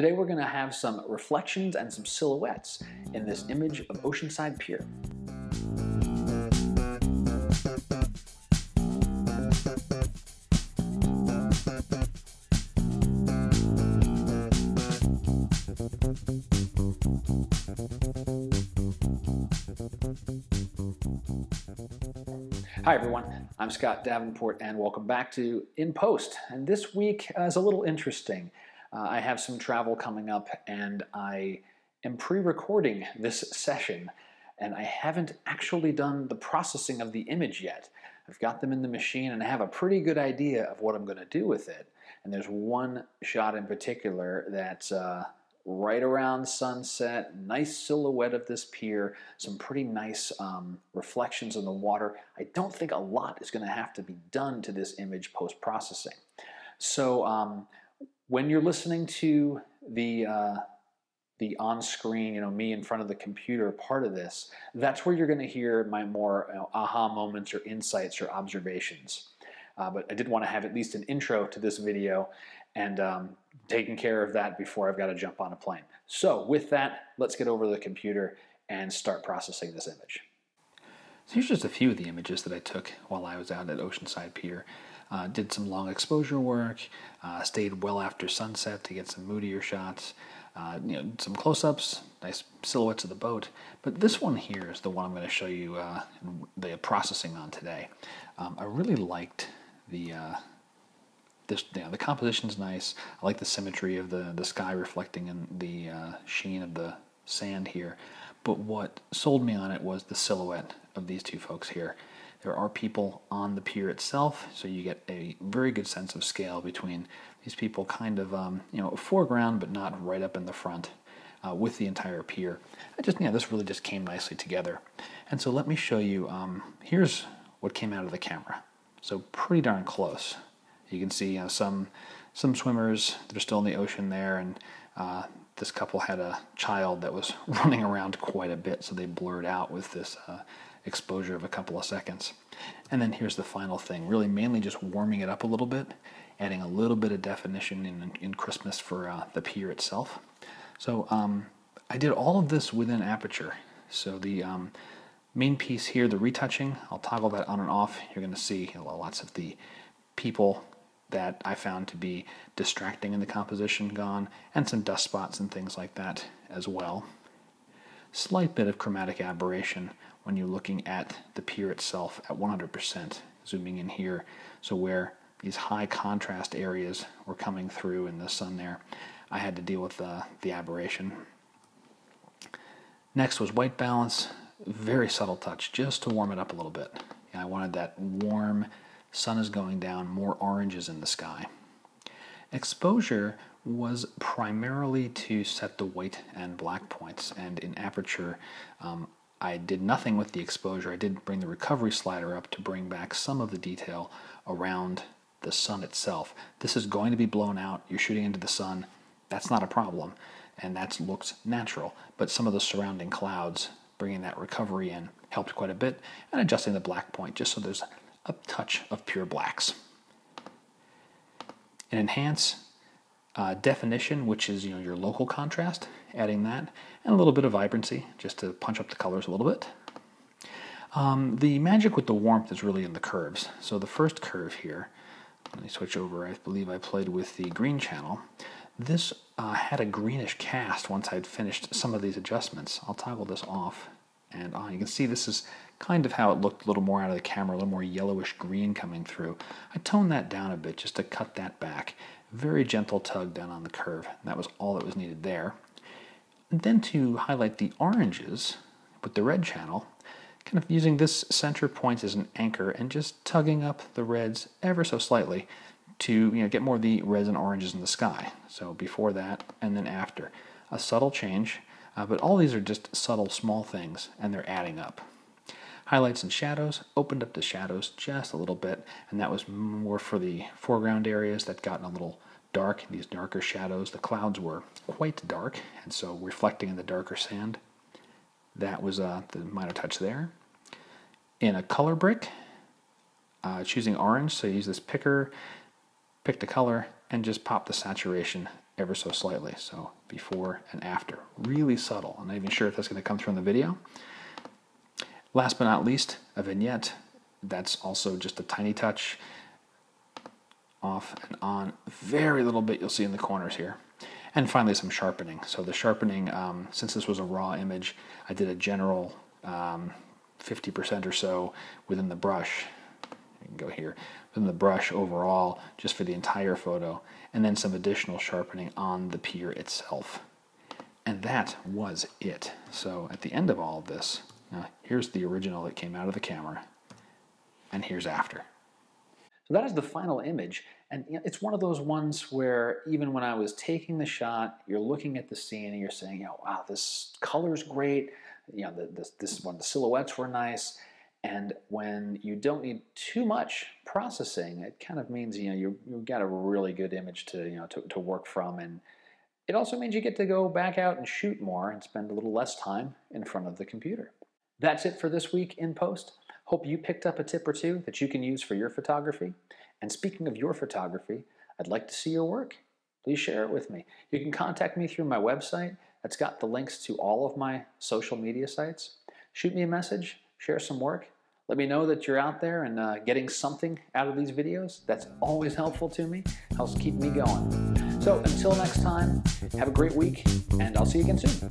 Today we're going to have some reflections and some silhouettes in this image of Oceanside Pier. Hi everyone, I'm Scott Davenport and welcome back to In Post. And this week uh, is a little interesting. Uh, I have some travel coming up and I am pre-recording this session and I haven't actually done the processing of the image yet. I've got them in the machine and I have a pretty good idea of what I'm going to do with it. And there's one shot in particular that's uh, right around sunset, nice silhouette of this pier, some pretty nice um, reflections in the water. I don't think a lot is going to have to be done to this image post-processing. So um, when you're listening to the uh, the on-screen, you know, me in front of the computer part of this, that's where you're going to hear my more you know, aha moments or insights or observations. Uh, but I did want to have at least an intro to this video and um, taking care of that before I've got to jump on a plane. So with that, let's get over to the computer and start processing this image. So here's just a few of the images that I took while I was out at Oceanside Pier. Uh, did some long exposure work, uh, stayed well after sunset to get some moodier shots, uh, you know, some close-ups, nice silhouettes of the boat. But this one here is the one I'm going to show you uh, the processing on today. Um, I really liked the uh, this, you know, the composition's nice. I like the symmetry of the the sky reflecting in the uh, sheen of the sand here. But what sold me on it was the silhouette of these two folks here. There are people on the pier itself, so you get a very good sense of scale between these people kind of, um, you know, foreground but not right up in the front uh, with the entire pier. I just, yeah, this really just came nicely together. And so let me show you, um, here's what came out of the camera. So pretty darn close. You can see know, some some swimmers that are still in the ocean there, and uh, this couple had a child that was running around quite a bit, so they blurred out with this uh, exposure of a couple of seconds. And then here's the final thing, really mainly just warming it up a little bit, adding a little bit of definition in, in crispness for uh, the pier itself. So um, I did all of this within Aperture. So the um, main piece here, the retouching, I'll toggle that on and off. You're going to see lots of the people that I found to be distracting in the composition gone, and some dust spots and things like that as well. Slight bit of chromatic aberration when you're looking at the pier itself at 100%, zooming in here. So where these high contrast areas were coming through in the sun there, I had to deal with the, the aberration. Next was white balance, very subtle touch, just to warm it up a little bit. I wanted that warm, sun is going down, more oranges in the sky. Exposure was primarily to set the white and black points, and in aperture, um, I did nothing with the exposure. I did bring the recovery slider up to bring back some of the detail around the sun itself. This is going to be blown out. You're shooting into the sun. That's not a problem, and that looks natural. But some of the surrounding clouds, bringing that recovery in, helped quite a bit, and adjusting the black point just so there's a touch of pure blacks. And enhance uh, definition, which is you know your local contrast, adding that, and a little bit of vibrancy just to punch up the colors a little bit. Um, the magic with the warmth is really in the curves. So the first curve here, let me switch over, I believe I played with the green channel. This uh, had a greenish cast once I'd finished some of these adjustments. I'll toggle this off and on. You can see this is kind of how it looked a little more out of the camera, a little more yellowish green coming through. I toned that down a bit just to cut that back. Very gentle tug down on the curve. That was all that was needed there. And then to highlight the oranges with the red channel, kind of using this center point as an anchor and just tugging up the reds ever so slightly to you know, get more of the reds and oranges in the sky. So before that and then after. A subtle change, uh, but all these are just subtle small things and they're adding up. Highlights and shadows, opened up the shadows just a little bit, and that was more for the foreground areas that gotten a little dark, these darker shadows. The clouds were quite dark, and so reflecting in the darker sand. That was uh, the minor touch there. In a color brick, uh, choosing orange, so use this picker, pick the color, and just pop the saturation ever so slightly. So before and after, really subtle. I'm not even sure if that's going to come through in the video. Last but not least, a vignette. That's also just a tiny touch off and on. Very little bit you'll see in the corners here. And finally, some sharpening. So the sharpening, um, since this was a raw image, I did a general 50% um, or so within the brush. Go here within the brush overall, just for the entire photo, and then some additional sharpening on the pier itself. And that was it. So at the end of all of this, now here's the original that came out of the camera, and here's after. So that is the final image. And it's one of those ones where even when I was taking the shot, you're looking at the scene and you're saying, you know, wow, this color's great. You know, the, this, this one, the silhouettes were nice. And when you don't need too much processing, it kind of means, you know, you, you've got a really good image to, you know, to, to work from. And it also means you get to go back out and shoot more and spend a little less time in front of the computer. That's it for this week in post. Hope you picked up a tip or two that you can use for your photography. And speaking of your photography, I'd like to see your work. Please share it with me. You can contact me through my website. That's got the links to all of my social media sites. Shoot me a message, share some work. Let me know that you're out there and uh, getting something out of these videos. That's always helpful to me, helps keep me going. So until next time, have a great week, and I'll see you again soon.